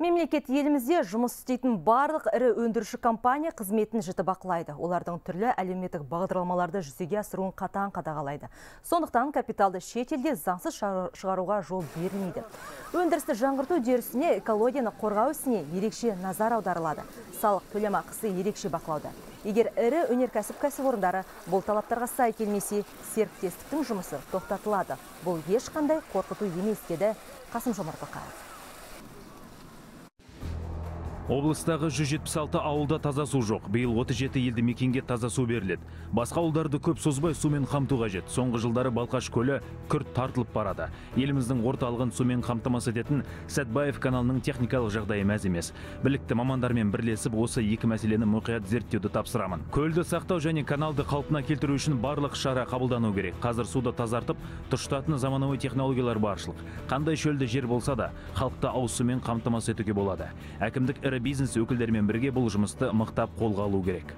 Мемлекет елімізде жұмыс істейтін барлық ірі өндіруші компания қызметін жіті бақылайды. Олардың түрлі әлеуметтік бағдарламаларды жүзеге асыруын қатаң қадағалайды. Сондықтан капиталды шетелде заңсыз шығаруға жол берілмейді. Өндірісті жаңғырту үдерісіне экологияны қорғау ісіне ерекше назар аударылады. Салық төлемақысы ерекше бақылауда. Егер ірі өнеркәсіп кәсіпорындары бұл талаптарға сай келмесе, серіктестіктің жұмысы тоқтатылады. Бұл ешқандай қорқыту емес деді Қасым Жомарт. Облыстағы 176 ауылда таза су жоқ. Биыл 37 елді мекенге таза су беріледі. Басқа ауылдарды көп созбай сумен қамту қажет. Соңғы жылдары балқаш көлі күрт тартылып барады. Еліміздің орталығын сумен қамтамасыз ететін сәтбаев каналының техникалық жағдайы мәз емес. Білікті мамандармен бірлесіп осы екі мәселені мұқият зерттеуді тапсырамын. Көлді сақтау және каналды қалпына келтіру үшін барлық шара қабылдану керек. Қазір суды тазартып тұщытатын заманауи технологиялар баршылық. Қандай шөлді жер болса да халықты ауыз сумен қамтамасыз етуге болады. Әкімдік ірі бизнес өкілдерімен бірге бұл жұмысты мықтап қолға алу керек.